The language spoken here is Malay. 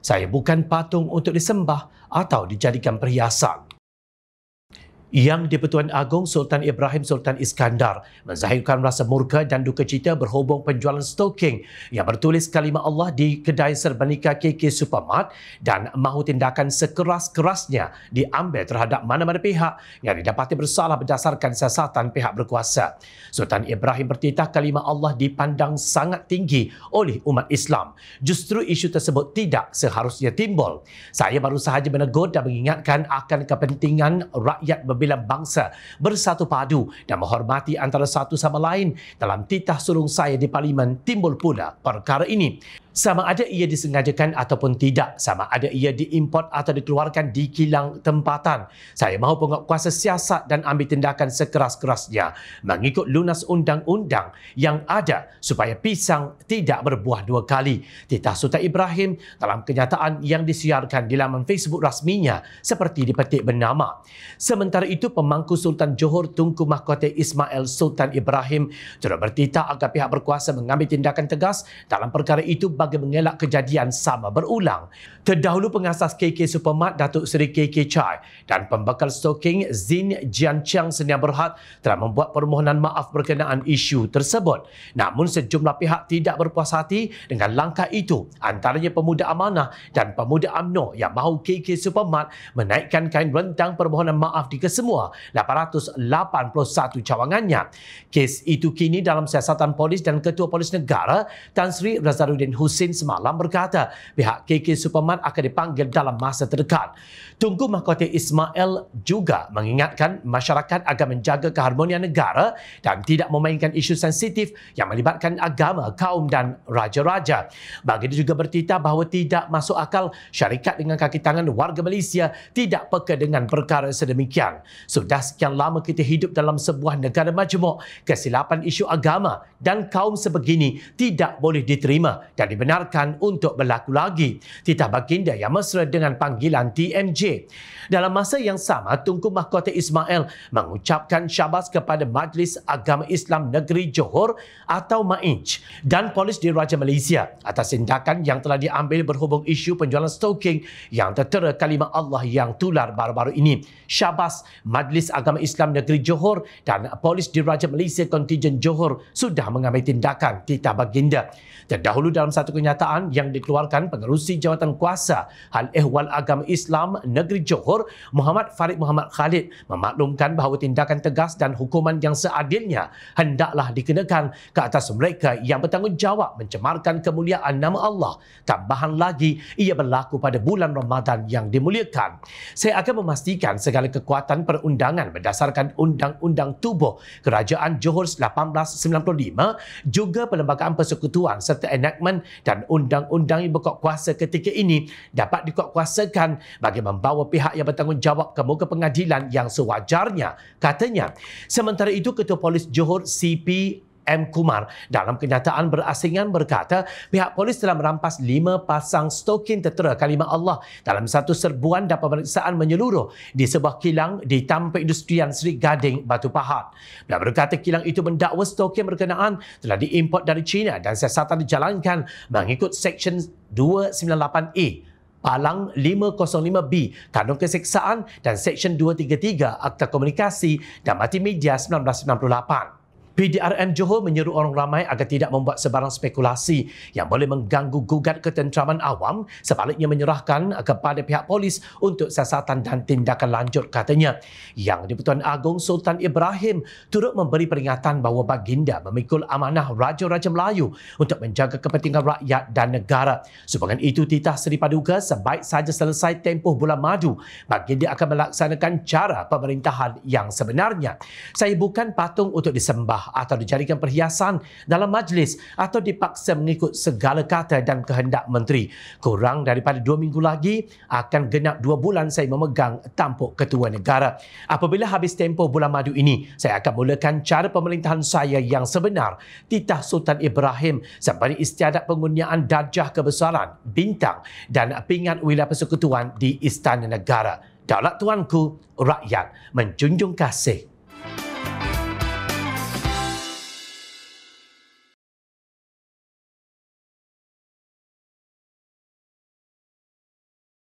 Saya bukan patung untuk disembah atau dijadikan perhiasan. Yang di-Pertuan Agong Sultan Ibrahim Sultan Iskandar menzahirkan rasa murka dan duka cita berhubung penjualan stoking yang bertulis kalimah Allah di kedai serbanika KK Supermart dan mahu tindakan sekeras-kerasnya diambil terhadap mana-mana pihak yang didapati bersalah berdasarkan siasatan pihak berkuasa. Sultan Ibrahim bertitah kalimah Allah dipandang sangat tinggi oleh umat Islam. Justru isu tersebut tidak seharusnya timbul. Saya baru sahaja menegur dan mengingatkan akan kepentingan rakyat apabila bangsa bersatu padu dan menghormati antara satu sama lain dalam titah sulung saya di Parlimen timbul pula perkara ini sama ada ia disengajakan ataupun tidak, sama ada ia diimport atau dikeluarkan di kilang tempatan. Saya mahu penguatkuasa siasat dan ambil tindakan sekeras-kerasnya mengikut lunas undang-undang yang ada supaya pisang tidak berbuah dua kali. Titah Sultan Ibrahim dalam kenyataan yang disiarkan di laman Facebook rasminya seperti dipetik bernama. Sementara itu, pemangku Sultan Johor Tunku Mahkota Ismail Sultan Ibrahim turut bertitah agar pihak berkuasa mengambil tindakan tegas dalam perkara itu bagi mengelak kejadian sama berulang. Terdahulu pengasas KK Supermart Datuk Seri KK Chai dan pembekal stoking Zin Jian Chiang Senia Berhad telah membuat permohonan maaf berkenaan isu tersebut. Namun sejumlah pihak tidak berpuas hati dengan langkah itu antaranya pemuda amanah dan pemuda AMNO yang mahu KK Supermart menaikkan kain rentang permohonan maaf di kesemua 881 cawangannya. Kes itu kini dalam siasatan polis dan Ketua Polis Negara Tan Sri Razaruddin Hussein Husin semalam berkata pihak KK Superman akan dipanggil dalam masa terdekat. Tunku Mahkota Ismail juga mengingatkan masyarakat agar menjaga keharmonian negara dan tidak memainkan isu sensitif yang melibatkan agama, kaum dan raja-raja. Bagi dia juga bertitah bahawa tidak masuk akal syarikat dengan kaki tangan warga Malaysia tidak peka dengan perkara sedemikian. Sudah sekian lama kita hidup dalam sebuah negara majmuk, kesilapan isu agama dan kaum sebegini tidak boleh diterima dan dibenarkan untuk berlaku lagi. Titah baginda yang mesra dengan panggilan TMJ. Dalam masa yang sama, Tunku Mahkota Ismail mengucapkan syabas kepada Majlis Agama Islam Negeri Johor atau MAIJ dan polis di Raja Malaysia atas tindakan yang telah diambil berhubung isu penjualan stoking yang tertera kalimah Allah yang tular baru-baru ini. Syabas Majlis Agama Islam Negeri Johor dan polis di Raja Malaysia Kontijen Johor sudah mengambil tindakan titah baginda. Terdahulu dalam satu kenyataan yang dikeluarkan pengerusi jawatan kuasa Hal Ehwal Agama Islam Negeri Johor, Muhammad Farid Muhammad Khalid memaklumkan bahawa tindakan tegas dan hukuman yang seadilnya hendaklah dikenakan ke atas mereka yang bertanggungjawab mencemarkan kemuliaan nama Allah. Tambahan lagi, ia berlaku pada bulan Ramadan yang dimuliakan. Saya akan memastikan segala kekuatan perundangan berdasarkan Undang-Undang Tubuh Kerajaan Johor 1895 juga Perlembagaan Persekutuan serta enactment dan undang-undang yang berkuat kuasa ketika ini dapat dikuatkuasakan bagi membawa pihak yang bertanggungjawab ke muka pengadilan yang sewajarnya, katanya. Sementara itu, Ketua Polis Johor CP M. Kumar dalam kenyataan berasingan berkata pihak polis telah merampas lima pasang stokin tertera kalimah Allah dalam satu serbuan dan pemeriksaan menyeluruh di sebuah kilang di Tampek Industrian Seri Gading, Batu Pahat. Beliau berkata kilang itu mendakwa stokin berkenaan telah diimport dari China dan siasatan dijalankan mengikut Seksyen 298A Palang 505B Kandung Keseksaan dan Seksyen 233 Akta Komunikasi dan Multimedia 1998. PDRM Johor menyeru orang ramai agar tidak membuat sebarang spekulasi yang boleh mengganggu gugat ketenteraman awam sebaliknya menyerahkan kepada pihak polis untuk siasatan dan tindakan lanjut katanya. Yang di-Pertuan Agong Sultan Ibrahim turut memberi peringatan bahawa baginda memikul amanah Raja-Raja Melayu untuk menjaga kepentingan rakyat dan negara. Sebagai itu titah Seri Paduka sebaik saja selesai tempoh bulan madu baginda akan melaksanakan cara pemerintahan yang sebenarnya. Saya bukan patung untuk disembah atau dijadikan perhiasan dalam majlis atau dipaksa mengikut segala kata dan kehendak menteri. Kurang daripada dua minggu lagi akan genap dua bulan saya memegang tampuk ketua negara. Apabila habis tempoh bulan madu ini, saya akan mulakan cara pemerintahan saya yang sebenar. Titah Sultan Ibrahim sembari istiadat pengurniaan darjah kebesaran, bintang dan pingat wilayah persekutuan di Istana Negara. Daulat tuanku, rakyat menjunjung kasih